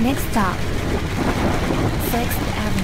Next stop, Sixth Avenue.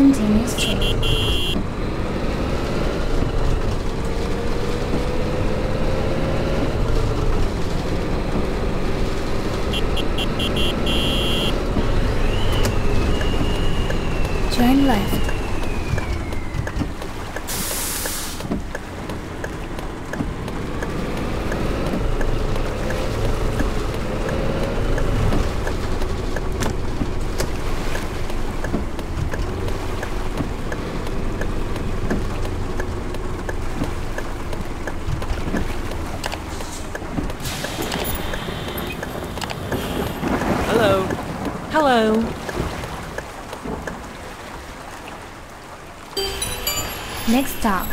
Continue straight. Turn left. Hello. Hello. Next stop,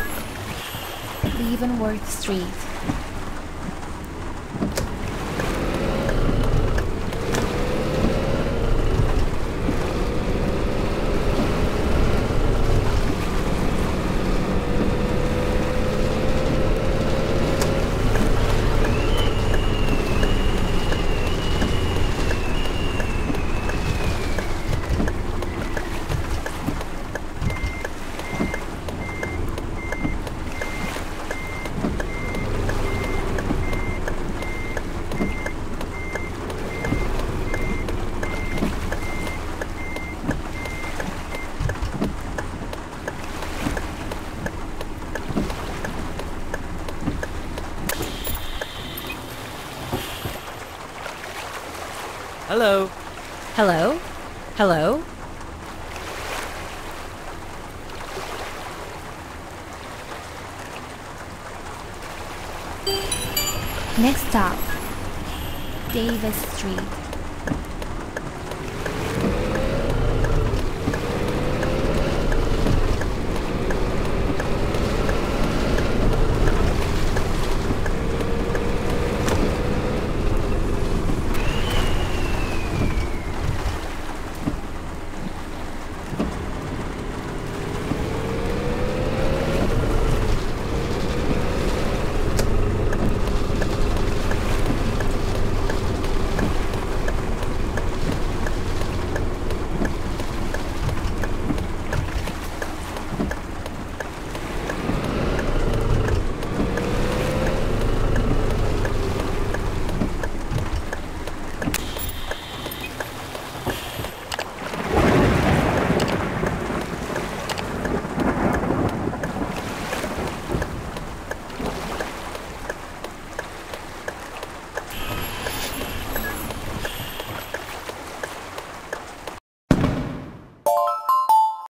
Leavenworth Street. Hello. Hello. Hello. Next stop, Davis Street.